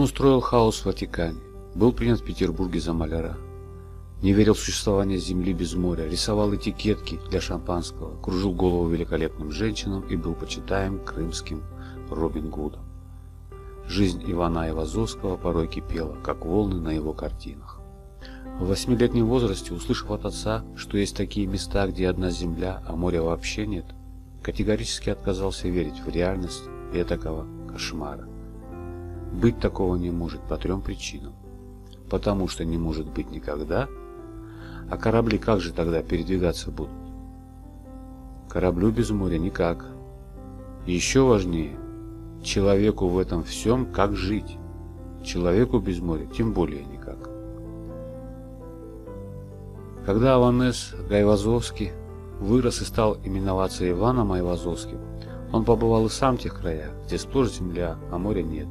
Он устроил хаос в Ватикане, был принят в Петербурге за маляра. Не верил в существование земли без моря, рисовал этикетки для шампанского, кружил голову великолепным женщинам и был почитаем крымским Робин Гудом. Жизнь Ивана Ивазовского порой кипела, как волны на его картинах. В восьмилетнем возрасте, услышав от отца, что есть такие места, где одна земля, а моря вообще нет, категорически отказался верить в реальность этакого кошмара. Быть такого не может по трем причинам. Потому что не может быть никогда, а корабли как же тогда передвигаться будут? Кораблю без моря никак. еще важнее – Человеку в этом всем как жить. Человеку без моря тем более никак. Когда Аванес Гайвазовский вырос и стал именоваться Иваном Айвазовским, он побывал и сам в тех краях, где сплошь земля, а моря нет.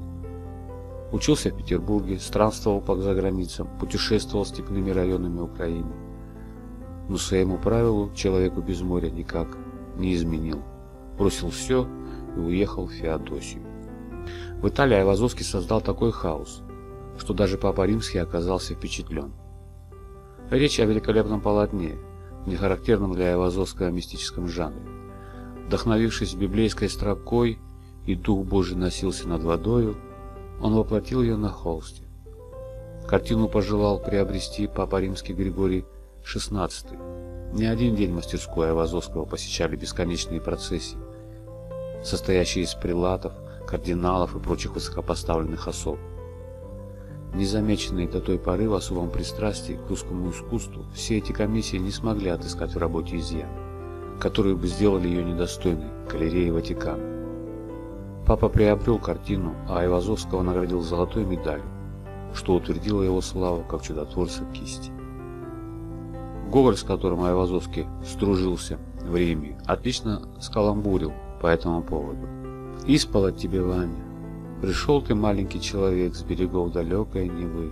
Учился в Петербурге, странствовал по заграницам, путешествовал степными районами Украины. Но своему правилу человеку без моря никак не изменил. Бросил все и уехал в Феодосию. В Италии Айвазовский создал такой хаос, что даже Папа Римский оказался впечатлен. Речь о великолепном полотне, не характерном для Айвазовского мистическом жанре. Вдохновившись библейской строкой «И Дух Божий носился над водою», он воплотил ее на холсте. Картину пожелал приобрести Папа Римский Григорий XVI. Не один день мастерскую Айвазовского посещали бесконечные процессии, состоящий из прилатов, кардиналов и прочих высокопоставленных особ. Незамеченные до той поры в особом пристрастии к русскому искусству, все эти комиссии не смогли отыскать в работе изъян, которые бы сделали ее недостойной галереи Ватикана. Папа приобрел картину, а Айвазовского наградил золотой медалью, что утвердило его славу как чудотворца кисти. Гоголь, с которым Айвазовский стружился в Риме, отлично скаламбурил по этому поводу. Испала тебе, Ваня. Пришел ты, маленький человек, с берегов далекой Невы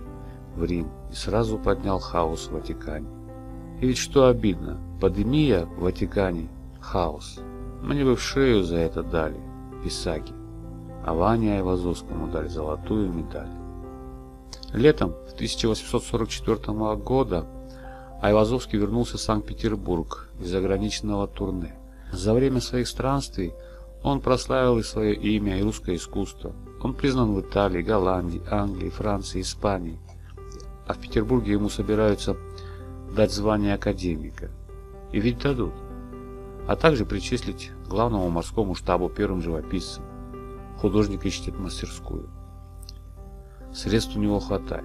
в Рим и сразу поднял хаос в Ватикане. И ведь что обидно, подыми я в Ватикане хаос. Мне бы в шею за это дали, писаги. А Ване Айвазовскому дали золотую медаль. Летом в 1844 года Айвазовский вернулся в Санкт-Петербург из заграничного турне. За время своих странствий он прославил и свое имя, и русское искусство. Он признан в Италии, Голландии, Англии, Франции, Испании. А в Петербурге ему собираются дать звание академика. И ведь дадут. А также причислить главному морскому штабу первым живописцем. Художник ищет мастерскую. Средств у него хватает.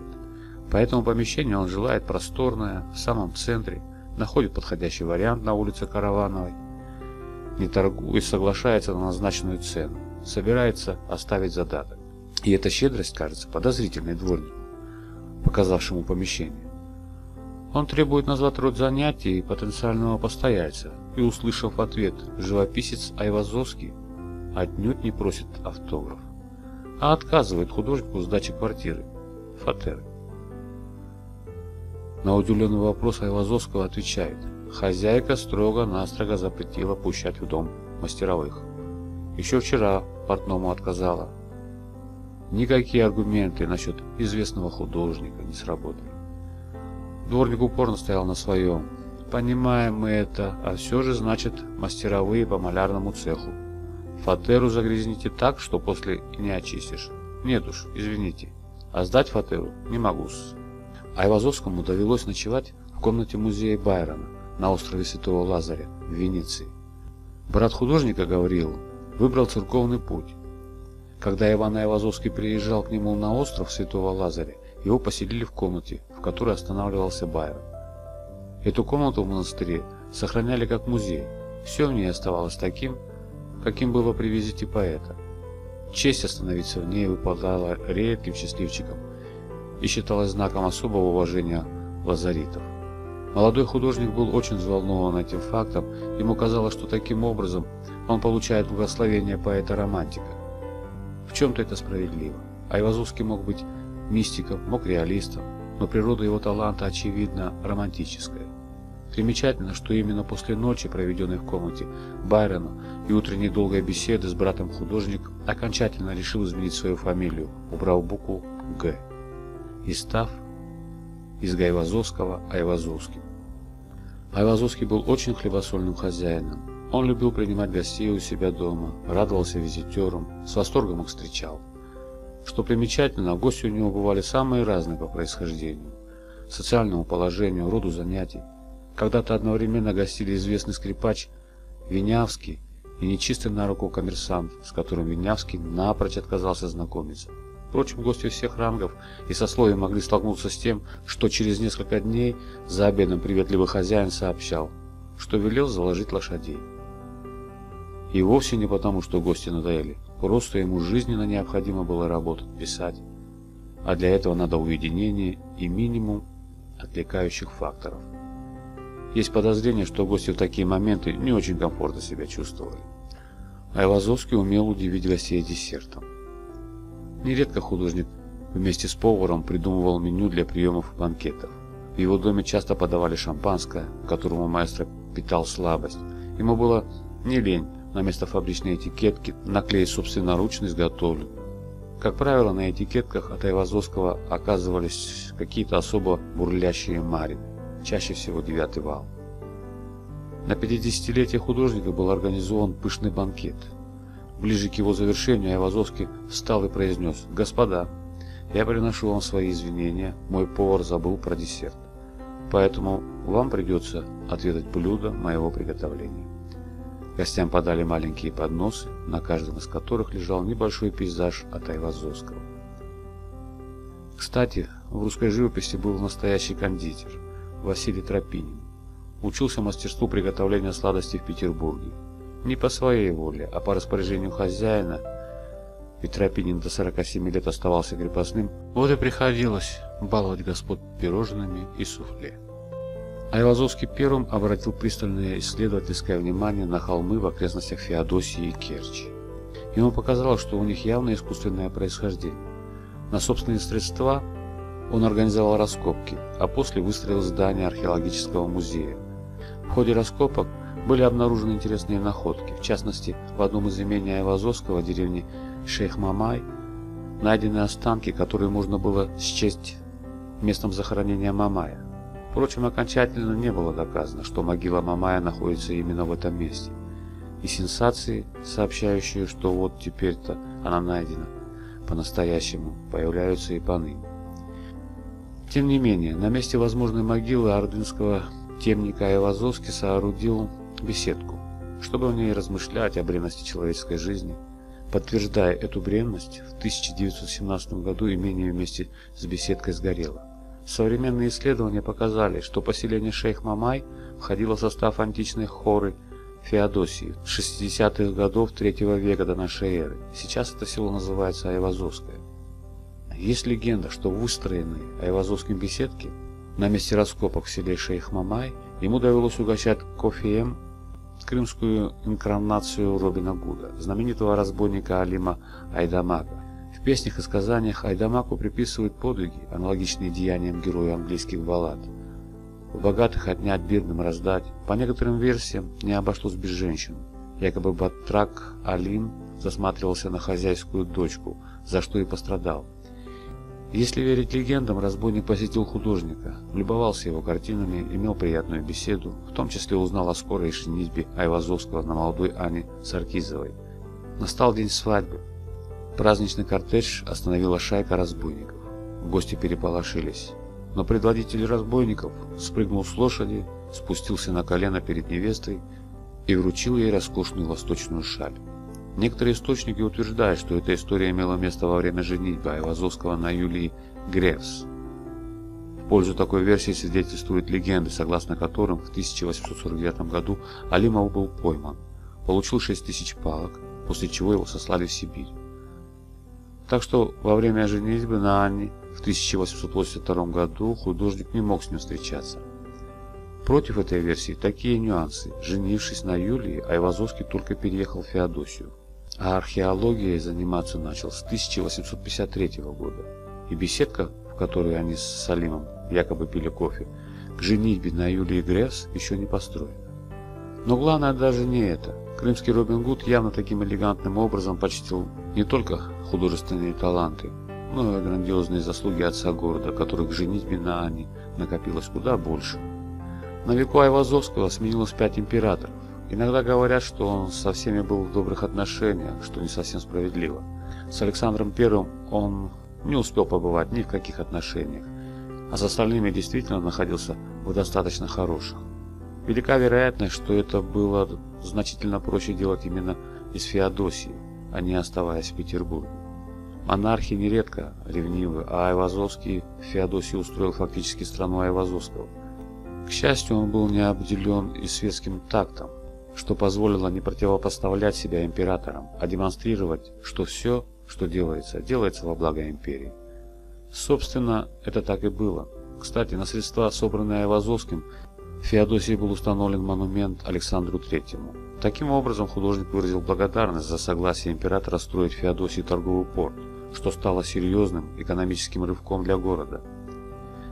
Поэтому помещение он желает просторное, в самом центре, находит подходящий вариант на улице Каравановой не торгуясь, соглашается на назначенную цену, собирается оставить задаток. И эта щедрость кажется подозрительной дворнику, показавшему помещение. Он требует назвать род занятий потенциального постояльца, и, услышав ответ, живописец Айвазовский отнюдь не просит автограф, а отказывает художнику сдачи квартиры, фатеры. На удивленный вопрос Айвазовского отвечает – Хозяйка строго-настрого запретила пущать в дом мастеровых. Еще вчера портному отказала. Никакие аргументы насчет известного художника не сработали. Дворник упорно стоял на своем. Понимаем мы это, а все же, значит, мастеровые по малярному цеху. Фатеру загрязните так, что после не очистишь. Нет уж, извините. А сдать фатеру не могу -с. Айвазовскому довелось ночевать в комнате музея Байрона на острове Святого Лазаря в Венеции. Брат художника говорил, выбрал церковный путь. Когда Иван Айвазовский приезжал к нему на остров Святого Лазаря, его поселили в комнате, в которой останавливался Байрон. Эту комнату в монастыре сохраняли как музей. Все в ней оставалось таким, каким было при визите поэта. Честь остановиться в ней выпадала редким счастливчикам и считалась знаком особого уважения лазаритов. Молодой художник был очень взволнован этим фактом, ему казалось, что таким образом он получает благословение поэта-романтика. В чем-то это справедливо. Айвазовский мог быть мистиком, мог реалистом, но природа его таланта, очевидно, романтическая. Примечательно, что именно после ночи, проведенной в комнате Байрона и утренней долгой беседы с братом художник окончательно решил изменить свою фамилию, убрав букву Г. И став из Гайвазовского Айвазовским. Айвазовский был очень хлебосольным хозяином. Он любил принимать гостей у себя дома, радовался визитерам, с восторгом их встречал. Что примечательно, гости у него бывали самые разные по происхождению, социальному положению, роду занятий. Когда-то одновременно гостили известный скрипач Винявский и нечистый на руку коммерсант, с которым Винявский напрочь отказался знакомиться. Впрочем, гости всех рангов и сословий могли столкнуться с тем, что через несколько дней за обедом приветливый хозяин сообщал, что велел заложить лошадей. И вовсе не потому, что гости надоели, просто ему жизненно необходимо было работать, писать, а для этого надо уединение и минимум отвлекающих факторов. Есть подозрение, что гости в такие моменты не очень комфортно себя чувствовали. Айвазовский умел удивить гостей десертом. Нередко художник вместе с поваром придумывал меню для приемов и банкетов. В его доме часто подавали шампанское, которому маэстро питал слабость. Ему было не лень на место фабричной этикетки наклеить собственноручно изготовленную. Как правило, на этикетках от Айвазовского оказывались какие-то особо бурлящие марины, чаще всего девятый вал. На 50-летие художника был организован пышный банкет – Ближе к его завершению Айвазовский встал и произнес «Господа, я приношу вам свои извинения, мой повар забыл про десерт, поэтому вам придется отведать блюдо моего приготовления». Гостям подали маленькие подносы, на каждом из которых лежал небольшой пейзаж от Айвазовского. Кстати, в русской живописи был настоящий кондитер Василий Тропинин. Учился мастерству приготовления сладостей в Петербурге не по своей воле, а по распоряжению хозяина, ведь Тропинин до 47 лет оставался крепостным, вот и приходилось баловать господ пирожными и суфле. Айвазовский первым обратил пристальное исследовательское внимание на холмы в окрестностях Феодосии и Керчи. Ему показалось, что у них явно искусственное происхождение. На собственные средства он организовал раскопки, а после выстроил здание археологического музея. В ходе раскопок были обнаружены интересные находки. В частности, в одном из имений Айвазовского деревни Шейх-Мамай найдены останки, которые можно было счесть местом захоронения Мамая. Впрочем, окончательно не было доказано, что могила Мамая находится именно в этом месте. И сенсации, сообщающие, что вот теперь-то она найдена по-настоящему, появляются и поныне. Тем не менее, на месте возможной могилы ордынского темника Айвазовский соорудил беседку, чтобы в ней размышлять о бренности человеческой жизни. Подтверждая эту бренность, в 1917 году имение вместе с беседкой сгорело. Современные исследования показали, что поселение Шейх-Мамай входило в состав античной хоры Феодосии 60-х годов 3 века до нашей эры. Сейчас это село называется Айвазовское. Есть легенда, что выстроенные Айвазовским беседки на месте раскопок в селе Шейх-Мамай ему довелось угощать кофеем крымскую инкарнацию Робина Гуда, знаменитого разбойника Алима Айдамака. В песнях и сказаниях Айдамаку приписывают подвиги, аналогичные деяниям героя английских баллад. У богатых отнять, бедным раздать. По некоторым версиям не обошлось без женщин. Якобы Батрак Алим засматривался на хозяйскую дочку, за что и пострадал. Если верить легендам, разбойник посетил художника, любовался его картинами, имел приятную беседу, в том числе узнал о скорой женитьбе Айвазовского на молодой Ане Саркизовой. Настал день свадьбы. Праздничный кортеж остановила шайка разбойников. Гости переполошились. Но предводитель разбойников спрыгнул с лошади, спустился на колено перед невестой и вручил ей роскошную восточную шаль. Некоторые источники утверждают, что эта история имела место во время женитьбы Айвазовского на Юлии Гревс. В пользу такой версии свидетельствуют легенды, согласно которым в 1849 году Алимов был пойман, получил 6 тысяч палок, после чего его сослали в Сибирь. Так что во время женитьбы на Анне в 1882 году художник не мог с ним встречаться. Против этой версии такие нюансы. Женившись на Юлии, Айвазовский только переехал в Феодосию а археологией заниматься начал с 1853 года. И беседка, в которой они с Салимом якобы пили кофе, к женитьбе на Юлии Гресс еще не построена. Но главное даже не это. Крымский Робин Гуд явно таким элегантным образом почтил не только художественные таланты но и грандиозные заслуги отца города, которых к женитьбе на Ане накопилось куда больше. На веку Айвазовского сменилось пять императоров. Иногда говорят, что он со всеми был в добрых отношениях, что не совсем справедливо. С Александром I он не успел побывать ни в каких отношениях, а с остальными действительно находился в достаточно хороших. Велика вероятность, что это было значительно проще делать именно из Феодосии, а не оставаясь в Петербурге. Монархи нередко ревнивы, а Айвазовский Феодосий устроил фактически страну Айвазовского. К счастью, он был не обделен и светским тактом, что позволило не противопоставлять себя императорам, а демонстрировать, что все, что делается, делается во благо империи. Собственно, это так и было. Кстати, на средства, собранные Айвазовским, в Феодосии был установлен монумент Александру Третьему. Таким образом, художник выразил благодарность за согласие императора строить в Феодосии торговый порт, что стало серьезным экономическим рывком для города.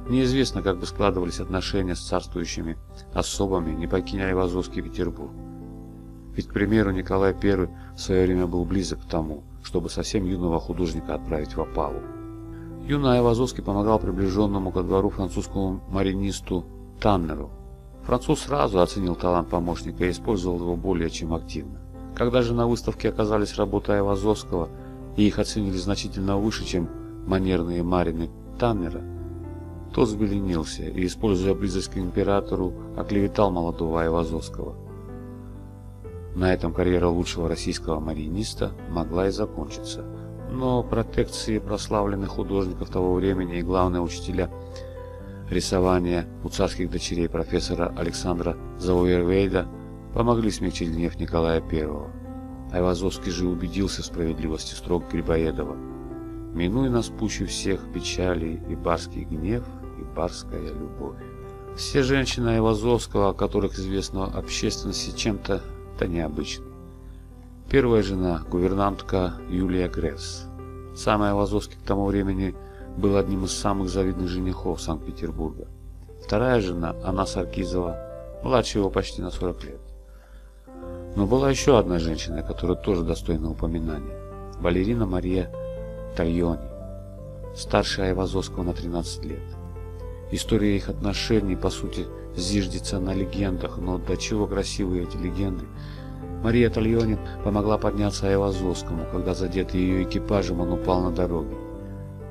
Неизвестно, как бы складывались отношения с царствующими особами, не покиня Айвазовский Петербург. Ведь, к примеру, Николай I в свое время был близок к тому, чтобы совсем юного художника отправить в опалу. Юный Айвазовский помогал приближенному ко двору французскому маринисту Таннеру. Француз сразу оценил талант помощника и использовал его более чем активно. Когда же на выставке оказались работы Айвазовского, и их оценили значительно выше, чем манерные марины Таннера, тот взбеленился и, используя близость к императору, оклеветал молодого Айвазовского. На этом карьера лучшего российского мариниста могла и закончиться. Но протекции прославленных художников того времени и главные учителя рисования у царских дочерей профессора Александра Зауэрвейда помогли смягчить гнев Николая I. Айвазовский же убедился в справедливости строк Грибоедова. «Минуй нас пуще всех печалей и барский гнев, и барская любовь». Все женщины Айвазовского, о которых известно общественности чем-то необычный. Первая жена, гувернантка Юлия Гресс. Сам Айвазовский к тому времени был одним из самых завидных женихов Санкт-Петербурга. Вторая жена, Анна Саркизова, младше его почти на 40 лет. Но была еще одна женщина, которая тоже достойна упоминания. Балерина Мария Тальони, старшая Айвазовского на 13 лет. История их отношений, по сути, зиждется на легендах, но до чего красивые эти легенды. Мария Тальони помогла подняться Айвазовскому, когда задетый ее экипажем он упал на дороге.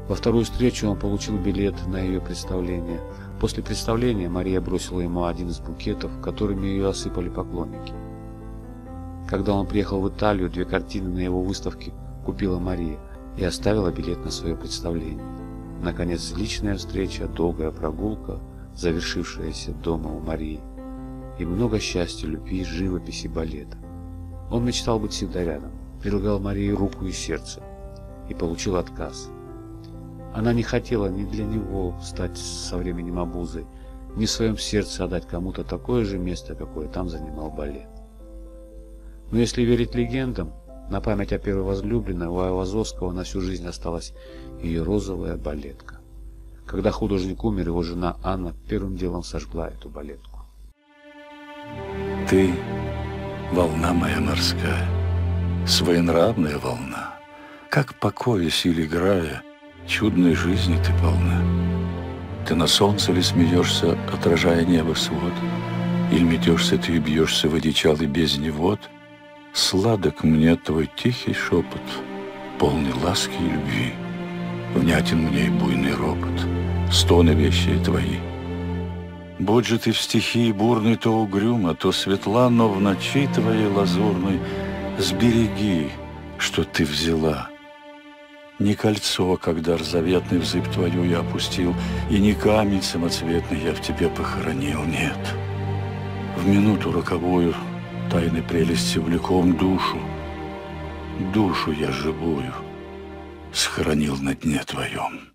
Во вторую встречу он получил билет на ее представление. После представления Мария бросила ему один из букетов, которыми ее осыпали поклонники. Когда он приехал в Италию, две картины на его выставке купила Мария и оставила билет на свое представление. Наконец, личная встреча, долгая прогулка, завершившаяся дома у Марии, и много счастья, любви, живописи, балета. Он мечтал быть всегда рядом, предлагал Марии руку и сердце, и получил отказ. Она не хотела ни для него стать со временем обузой, ни в своем сердце отдать кому-то такое же место, какое там занимал балет. Но если верить легендам, на память о первой возлюбленной у Айвазовского на всю жизнь осталась ее розовая балетка. Когда художник умер, его жена Анна первым делом сожгла эту балетку. Ты — волна моя морская, своенравная волна. Как покоясь или играя, чудной жизни ты полна. Ты на солнце ли смеешься, отражая небо свод, Или метешься ты и бьешься в одичалый бездне вод? Сладок мне твой тихий шепот, полный ласки и любви, Внятен мне и буйный ропот — стоны вещи твои. Будь же ты в стихии бурной, то угрюмо, то светла, но в ночи твоей лазурной сбереги, что ты взяла. Не кольцо, когда рзаветный взыб твою я опустил, и не камень самоцветный я в тебе похоронил, нет. В минуту роковую тайной прелести влеком душу, душу я живую сохранил на дне твоем.